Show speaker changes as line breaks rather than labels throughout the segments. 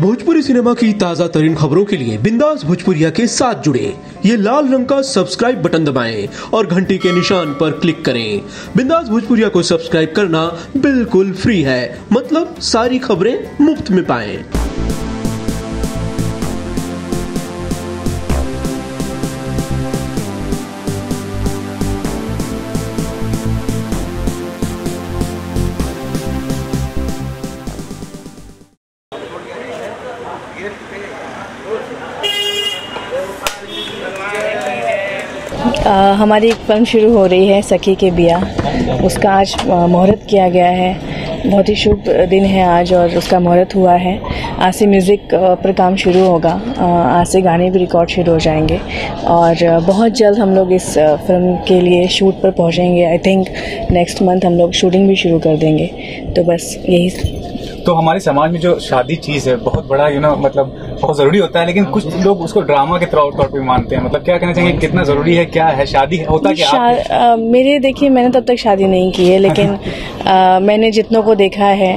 Bhojpuri cinema की ताज़ा तरीन खबरों के लिए बिंदास भोजपुरिया के साथ जुड़े। ये लाल रंग का सब्सक्राइब बटन दबाएँ और घंटी के निशान पर क्लिक करें। बिंदास भोजपुरिया को सब्सक्राइब करना बिल्कुल फ्री है। मतलब सारी खबरें मुफ़्त में पाएँ।
आ, हमारी एक फ़िल्म शुरू हो रही है सखी के बिया। उसका आज मुहूर्त किया गया है। बहुत ही शुभ दिन है आज और उसका मुहूर्त हुआ है। आज से म्यूज़िक पर काम शुरू होगा। आज से गाने भी रिकॉर्ड शुरू हो जाएँगे। और बहुत जल्द हम लोग इस फ़िल्म के लिए शूट पर पहुँचेंगे। आई थिंक नेक्स्ट मंथ हम लोग शूटिंग भी शुरू कर देंगे। तो बस यही
तो हमारे समाज में जो शादी चीज़ है बहुत बड़ा यू नो मतलब बहुत ज़रूरी होता है लेकिन कुछ लोग उसको ड्रामा के तौर तौर भी मानते हैं। मतलब क्या कहना चाहेंगे कितना ज़रूरी है क्या है शादी होता क्या?
मेरे देखिए मैंने तब तक शादी नहीं की है लेकिन आ, मैंने जितनों को देखा है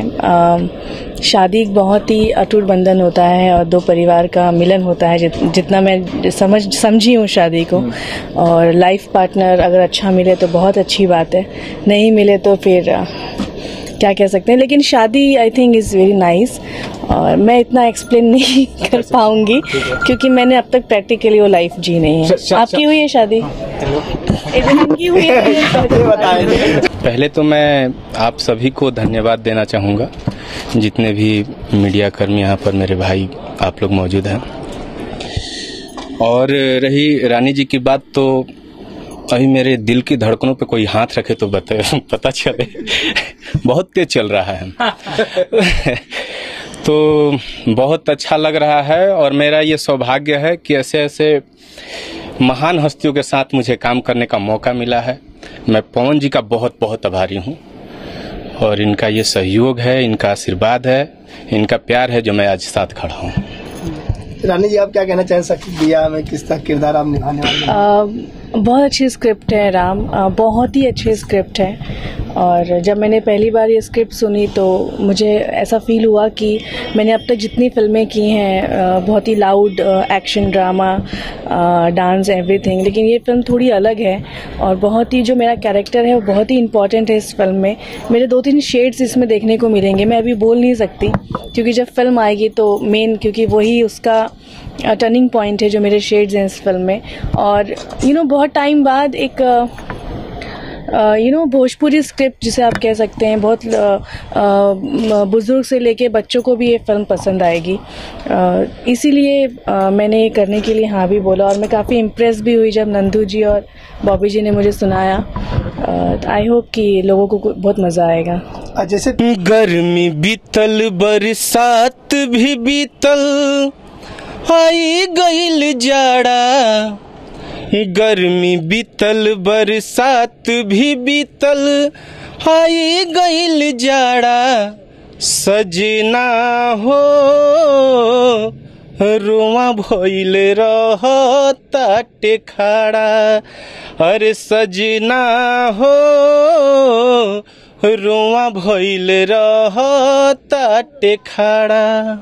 शादी एक बहुत ही अटूट बंधन होता है और दो परिवार का मिलन होता है जित, जितना मैं समझ समझी हूँ शादी को। और लाइफ पार्टनर अगर अच्छा मिले तो बहुत अच्छी बात है नहीं मिले तो फिर क्या कह सकते हैं? लेकिन शादी I think is very nice और मैं इतना एक्सप्लेन नहीं कर पाऊँगी क्योंकि मैंने अब तक प्रैक्टिकली वो लाइफ जी नहीं है। आपकी हुई है शादी? इब्राहिम हुई है।
पहले तो मैं आप सभी को धन्यवाद देना चाहूँगा जितने भी मीडिया कर्मी यहाँ पर मेरे भाई आप लोग मौजूद हैं। और रही रानी जी की बात तो अभी मेरे दिल की धड़कनों पे कोई हाथ रखे तो बता, पता चले। बहुत तेज चल रहा है। तो बहुत अच्छा लग रहा है और मेरा ये सौभाग्य है कि ऐसे ऐसे महान हस्तियों के साथ मुझे काम करने का मौका मिला है। मैं पवन जी का बहुत बहुत आभारी हूँ और इनका ये सहयोग है इनका आशीर्वाद है इनका प्यार है जो मैं आज साथ खड़ा हूँ।
रानी जी आप क्या कहना चाहें? बिया में किस तरह किरदार आप निभाने वाले हैं।
बहुत अच्छी स्क्रिप्ट है राम। बहुत ही अच्छी स्क्रिप्ट है। और जब मैंने पहली बार ये स्क्रिप्ट सुनी तो मुझे ऐसा फील हुआ कि मैंने अब तक जितनी फ़िल्में की हैं बहुत ही loud action drama dance everything लेकिन ये फ़िल्म थोड़ी अलग है और बहुत ही जो मेरा कैरेक्टर है वो बहुत ही इंपॉर्टेंट है इस फ़िल्म में। मेरे दो तीन शेड्स इसमें देखने को मिलेंगे, मैं अभी बोल नहीं सकती, क्योंकि जब फ़िल्म आएगी तो मेन क्योंकि वही उसका टर्निंग पॉइंट है जो मेरे शेड्स हैं इस फ़िल्म में। और यू नो बहुत टाइम बाद एक यू नो भोजपुरी स्क्रिप्ट जिसे आप कह सकते हैं बहुत बुज़ुर्ग से लेके बच्चों को भी ये फ़िल्म पसंद आएगी। इसीलिए मैंने ये करने के लिए हाँ भी बोला और मैं काफ़ी इम्प्रेस भी हुई जब नंदू जी और बॉबी जी ने मुझे सुनाया। आई होप कि लोगों को बहुत मज़ा आएगा।
जैसे
गर्मी बीतल बरसात भी बीतल आई गईल जाड़ा। गर्मी बीतल बरसात भी बीतल। आई गईल जाड़ा सजना हो। रुआ भइल रह खाड़ा अरे सजना हो। रुआ भइल रह ताटे खाड़ा।